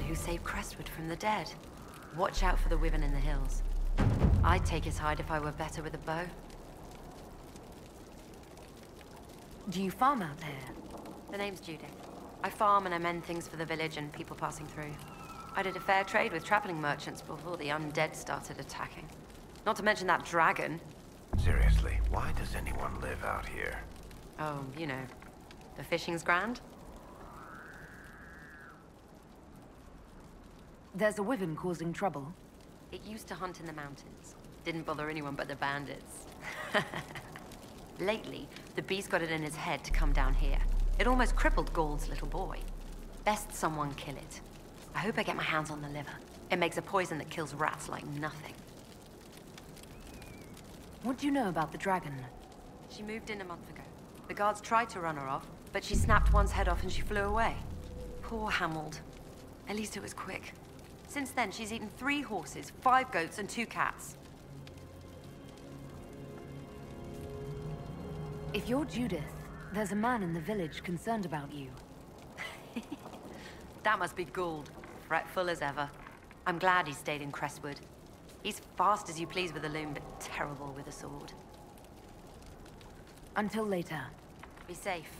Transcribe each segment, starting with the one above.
woman who saved Crestwood from the dead. Watch out for the women in the hills. I'd take his hide if I were better with a bow. Do you farm out there? The name's Judith. I farm and I mend things for the village and people passing through. I did a fair trade with traveling merchants before the undead started attacking. Not to mention that dragon. Seriously, why does anyone live out here? Oh, you know, the fishing's grand? There's a wyvern causing trouble. It used to hunt in the mountains. Didn't bother anyone but the bandits. Lately, the beast got it in his head to come down here. It almost crippled Gauld's little boy. Best someone kill it. I hope I get my hands on the liver. It makes a poison that kills rats like nothing. What do you know about the dragon? She moved in a month ago. The guards tried to run her off, but she snapped one's head off and she flew away. Poor Hamold. At least it was quick. Since then, she's eaten three horses, five goats, and two cats. If you're Judith, there's a man in the village concerned about you. that must be Gould. Fretful as ever. I'm glad he stayed in Crestwood. He's fast as you please with a loom, but terrible with a sword. Until later. Be safe.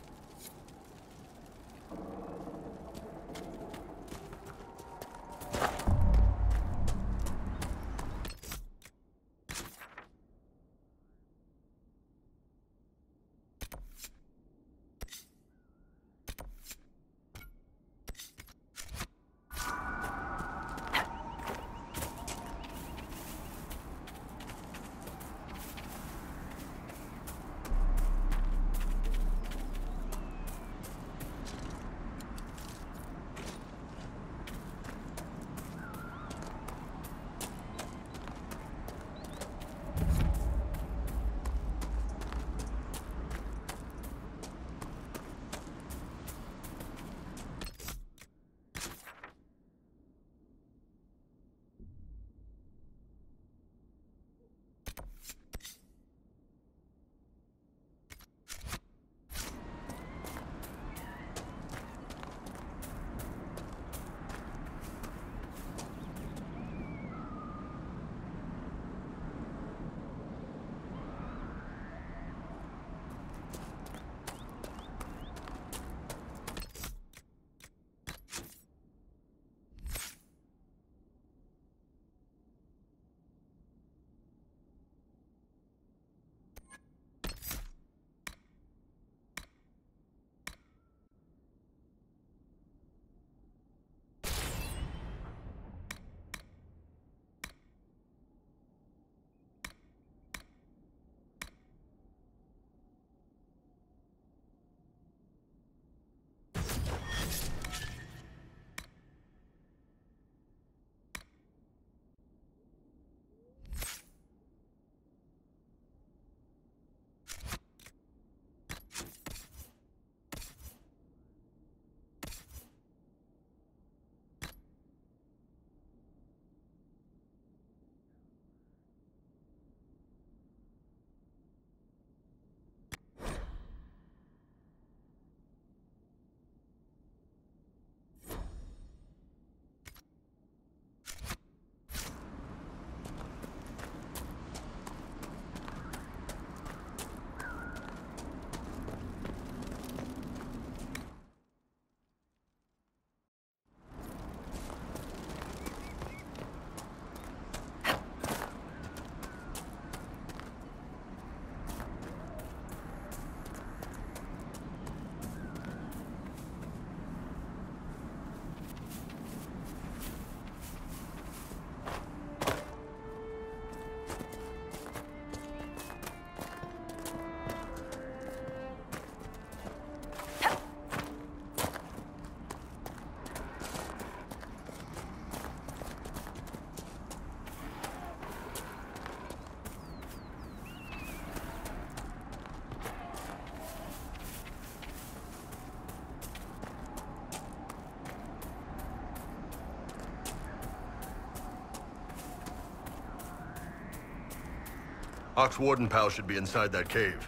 Ox Warden pal should be inside that cave.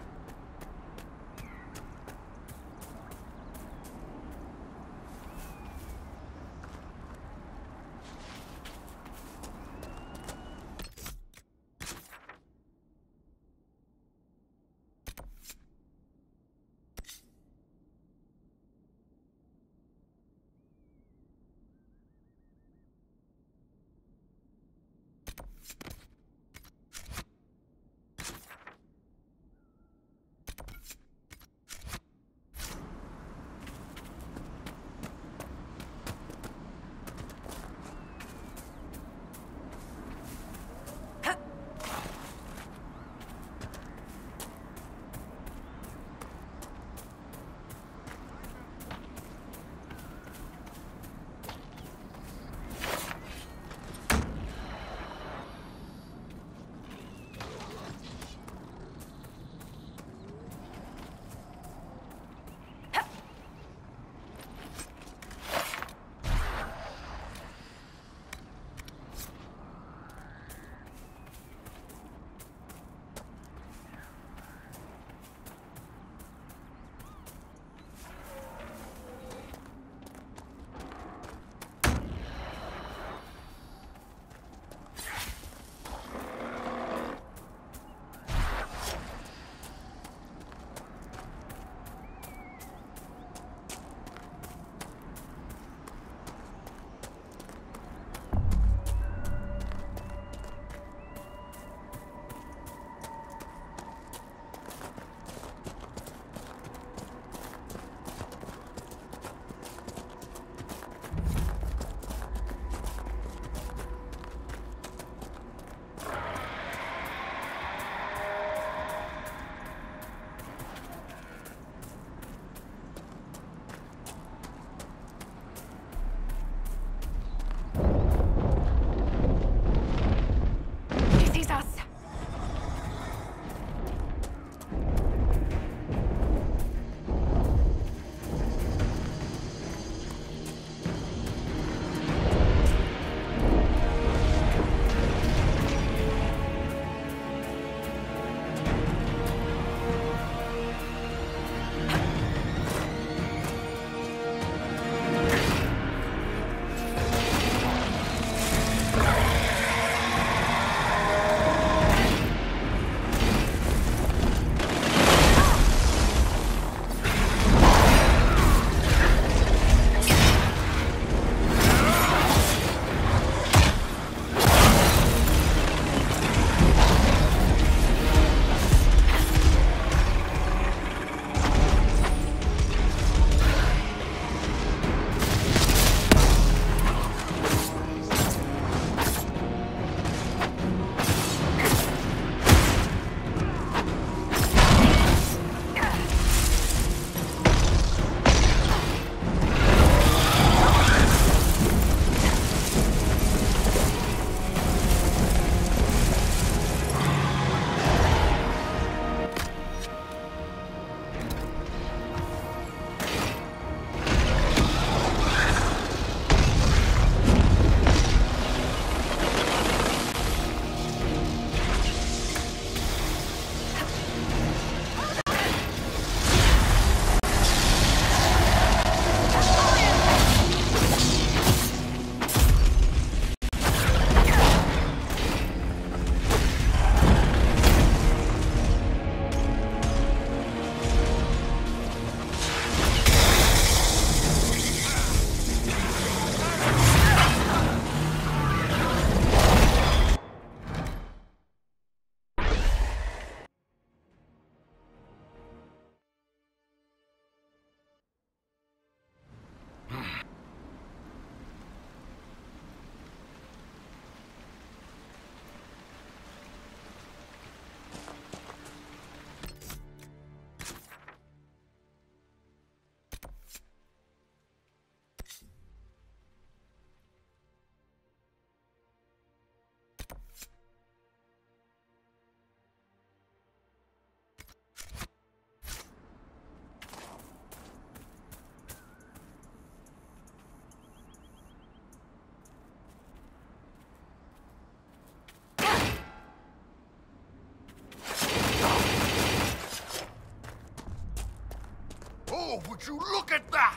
At that?